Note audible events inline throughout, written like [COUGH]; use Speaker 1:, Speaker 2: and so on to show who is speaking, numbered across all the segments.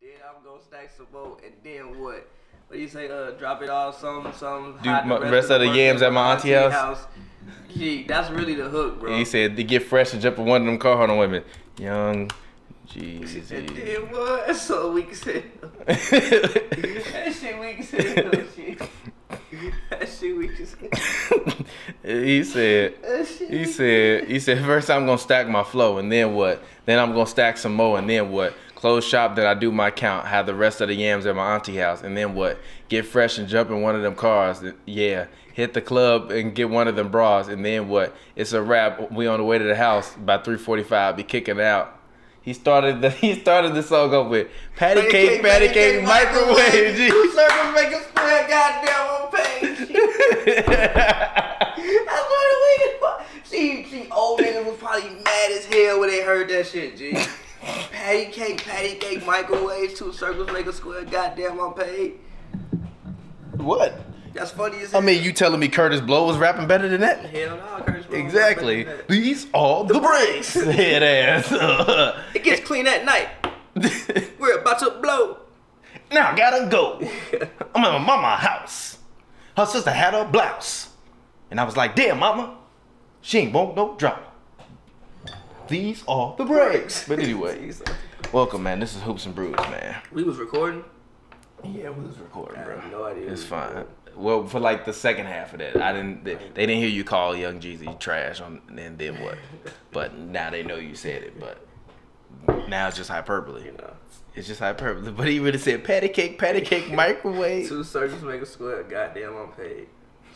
Speaker 1: Then I'm gonna stack some more, and then what? What do you say? Uh, drop it all, some, some.
Speaker 2: Do my- rest of the yams at my auntie house?
Speaker 1: Gee, that's really the hook, bro.
Speaker 2: He said to get fresh and jump in one of them car on women. Young
Speaker 1: and then what? That's so weak as hell. that shit weak as hell. shit. That shit weak as hell.
Speaker 2: he said he said he said first I'm gonna stack my flow and then what? Then I'm gonna stack some more and then what? Close shop, then I do my count, have the rest of the yams at my auntie house, and then what? Get fresh and jump in one of them cars. Yeah. Hit the club and get one of them bras, and then what? It's a wrap. We on the way to the house by 3:45. Be kicking out. He started the [LAUGHS] he started the song up with patty cake, patty cake, microwave. G.
Speaker 1: Two [LAUGHS] circles make a square, goddamn on page. That's what the See, see, old niggas was probably mad as hell when they heard that shit, G. [LAUGHS] patty cake, patty cake, microwave, two circles make a square, goddamn on page.
Speaker 2: what?
Speaker 1: That's funny as
Speaker 2: I mean, you telling me Kurtis Blow was rapping better than that?
Speaker 1: hell no, Kurtis Blow
Speaker 2: Exactly.
Speaker 1: better than that.
Speaker 2: These are the breaks. [LAUGHS] [LAUGHS] Head ass. [LAUGHS]
Speaker 1: It gets clean at night. We're about to blow.
Speaker 2: now I gotta go. I'm at my mama's house. Her sister had a blouse. And I was like, damn, mama, she ain't want no drama. These are the breaks. But anyway, welcome, man. This is Hoops and Brews, man.
Speaker 1: we was recording.
Speaker 2: Yeah, we was recording,
Speaker 1: I
Speaker 2: bro.
Speaker 1: have no idea
Speaker 2: It's fine.
Speaker 1: recording.
Speaker 2: Well, for like the second half of that, I didn't. They, they didn't hear you call Young Jeezy trash on, and then what? [LAUGHS] But now they know you said it. But now it's just hyperbole.
Speaker 1: You know,
Speaker 2: It's just hyperbole. [LAUGHS] But he really said patty cake, patty cake, [LAUGHS] microwave.
Speaker 1: two circles make a square, goddamn on page.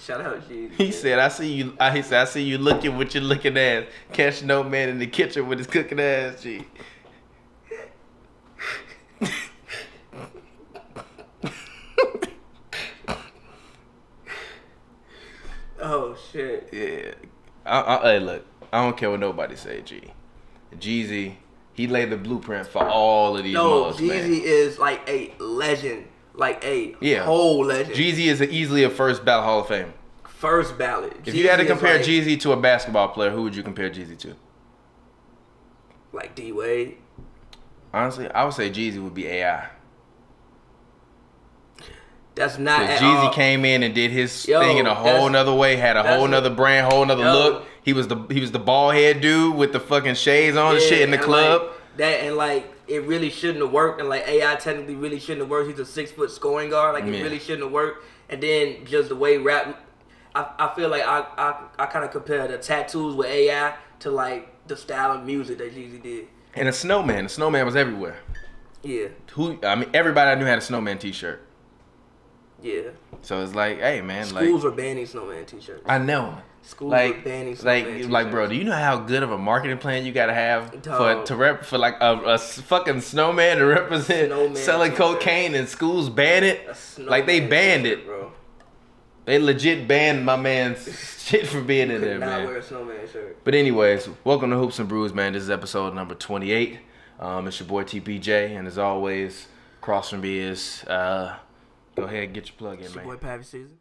Speaker 1: Shout out Jeezy.
Speaker 2: He said, "I see you." I he said, "I see you looking with your looking ass, catch no man in the kitchen with his cooking ass." G.
Speaker 1: Oh shit.
Speaker 2: Yeah. I, I, hey, look, I don't care what nobody say. G. Jeezy, he laid the blueprint for all of these
Speaker 1: No,
Speaker 2: mugs,
Speaker 1: Jeezy
Speaker 2: man.
Speaker 1: is like a legend, like a
Speaker 2: Yeah.
Speaker 1: whole legend.
Speaker 2: Jeezy is easily a first ballot Hall of Fame.
Speaker 1: First ballot.
Speaker 2: If you had to compare
Speaker 1: like,
Speaker 2: Jeezy to a basketball player, who would you compare Jeezy to?
Speaker 1: like D Wade.
Speaker 2: Honestly, I would say Jeezy would be AI.
Speaker 1: That's not at
Speaker 2: Jeezy
Speaker 1: all.
Speaker 2: came in and did his
Speaker 1: Yo,
Speaker 2: thing in a whole nother way, had a whole nother brand, whole nother
Speaker 1: Yo.
Speaker 2: look. He was the he was the bald head dude with the fucking shades on and shit in the club.
Speaker 1: like, that and like it really shouldn't have worked, and like AI technically really shouldn't have worked. He's a six foot scoring guard, like
Speaker 2: Yeah.
Speaker 1: it really shouldn't have worked. And then just the way rap, I, I feel like I I, I kind of compare the tattoos with AI to like the style of music that Jeezy did.
Speaker 2: and a snowman. The snowman was everywhere.
Speaker 1: Yeah,
Speaker 2: Who I mean, everybody I knew had a snowman T-shirt.
Speaker 1: Yeah.
Speaker 2: So it's like, hey man,
Speaker 1: Schools
Speaker 2: like
Speaker 1: were banning snowman t-shirts.
Speaker 2: I know.
Speaker 1: Schools
Speaker 2: Like,
Speaker 1: banning
Speaker 2: like,
Speaker 1: snowman
Speaker 2: like, bro.
Speaker 1: t-shirts.
Speaker 2: Do you know how good of a marketing plan you gotta have for to rep for like a fucking snowman to represent
Speaker 1: Snowman
Speaker 2: selling cocaine and schools ban it? Like they banned it.
Speaker 1: bro.
Speaker 2: They legit banned my man's [LAUGHS] shit for being in there, man.
Speaker 1: a snowman.
Speaker 2: But anyways, welcome to Hoops and Brews, man. This is episode number 28. Um, it's your boy TPJ, and as always, across from me is uh, go ahead and get your plug in,
Speaker 1: It's your
Speaker 2: man.
Speaker 1: boy Pavy Season.